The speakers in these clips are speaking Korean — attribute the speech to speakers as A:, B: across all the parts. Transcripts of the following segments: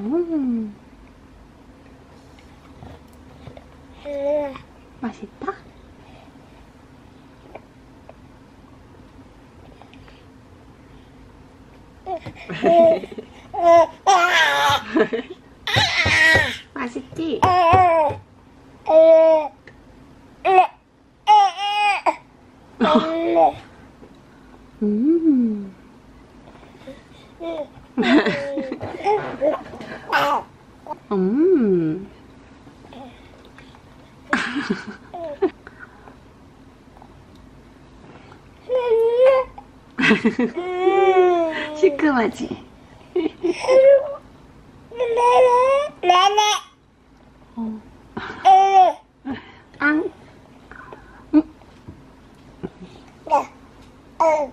A: 앙. 맛있다? 맛있지? 음. 음. 시큼하지? 어. 앙. 앙.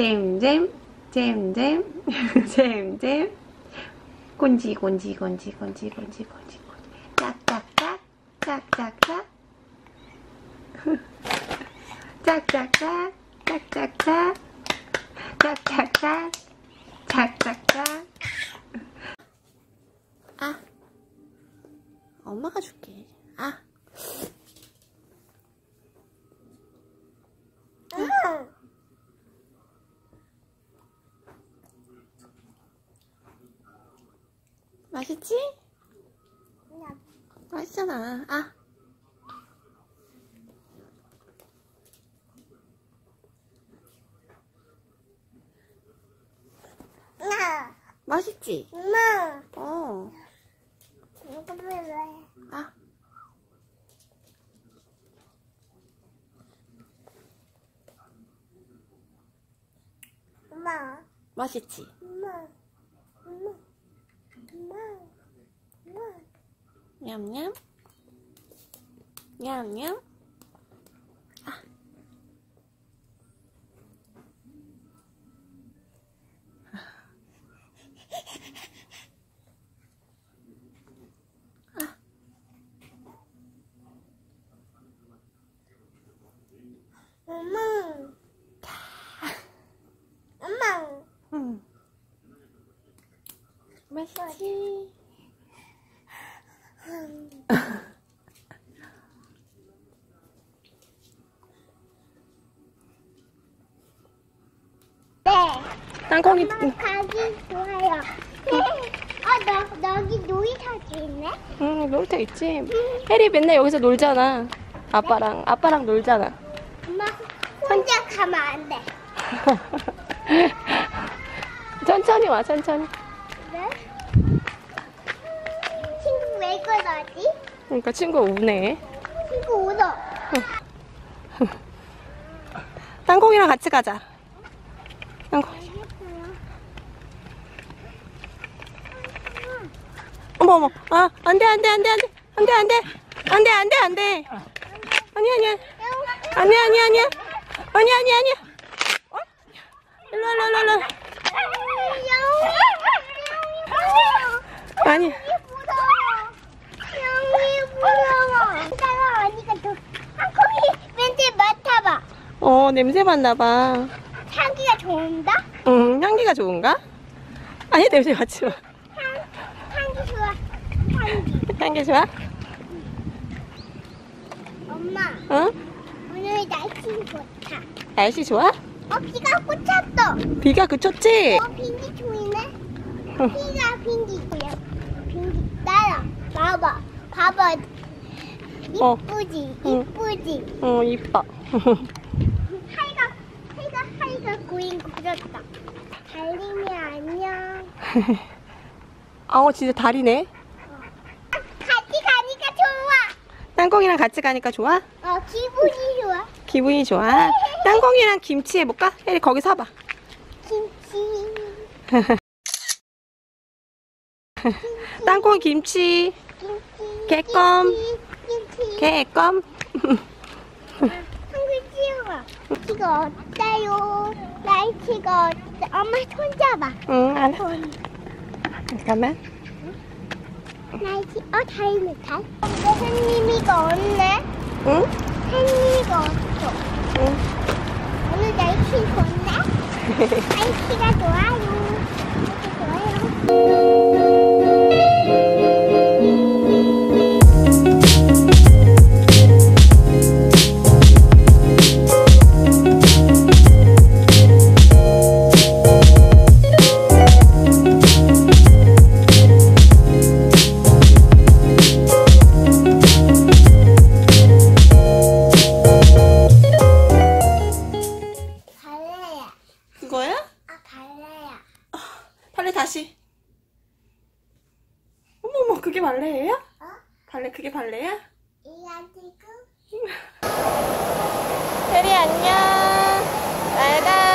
A: 잼잼 잼잼 잼잼 곤지 곤지 곤지 곤지 곤지 곤지 짝짝짝 짝짝짝 짝짝짝 짝짝짝 짝짝짝 짝짝짝 아 엄마가 줄게 아 맛있지? 맛있잖아. 아. 맛있지?
B: 엄마,
A: 어.
B: 이거 볼래?
A: 아.
B: 엄마,
A: 맛있지?
B: 엄마, 엄마, 엄마, 엄마.
A: 냠냠. 냠냠. 아.
B: 엄마, 엄마,
A: 음. 맛있지?
B: 네.
A: 땅콩이
B: 가기 좋아요. 어, 너, 여기 놀이터도 있네?
A: 응, 놀때 있지. 해리 맨날 여기서 놀잖아. 아빠랑 아빠랑 놀잖아.
B: 엄마, 혼자 가면 안 돼.
A: 천천히 와, 천천히.
B: 왜? 친구 왜 그러지?
A: 그러니까 친구 우네.
B: 친구 울어.
A: 땅콩이랑 같이 가자. 땅콩. 어머 어머. 아, 안 돼, 안 돼, 안 돼, 안 돼. 안 돼, 안 돼. 안 돼, 안 돼, 안 돼. 아니 아니야. 아니 아니 아니야. 아니 아니 아니야. 어? 일로 일로 일로 일로. 아니. 어, 냄새 맡나 봐.
B: 향기가 좋은다?
A: 음, 향기가 좋은가? 아니, 냄새 맡지 마.
B: 좋아. 향기.
A: 향기 좋아?
B: 엄마,
A: 어?
B: 오늘 날씨 좋다.
A: 날씨 좋아?
B: 어, 비가 꽂혔어.
A: 비가 그쳤지?
B: 어, 빙기 조이네. 비가 빙기고요. 빙기 날아. 봐봐. 봐봐.
A: 어.
B: 이쁘지?
A: 응.
B: 이쁘지?
A: 어, 이뻐.
B: 하이가, 하이가, 하이가 고인 그렸다. 달림이 안녕.
A: 아우, 진짜 다리네.
B: 같이 가니까 좋아.
A: 땅콩이랑 같이 가니까 좋아?
B: 어, 기분이 좋아.
A: 기분이 좋아? 땅콩이랑 김치 해볼까? 혜리 거기 서봐.
B: 김치.
A: 땅콩 김치,
B: 김치.
A: 개껌.
B: 김치.
A: 개껌.
B: 한글. 날씨가 어때요? 어때? 엄마 손 잡아.
A: 응, 알아.
B: 손.
A: 잠깐만.
B: 날씨, 어, 다행이네, 달. 근데 햇님이가 없네?
A: 응?
B: 햇님이가 없어.
A: 응.
B: 오늘 날씨 좋네? 날씨가 좋아요. 할래요? 이야지구.
A: 테리 안녕. 잘 가.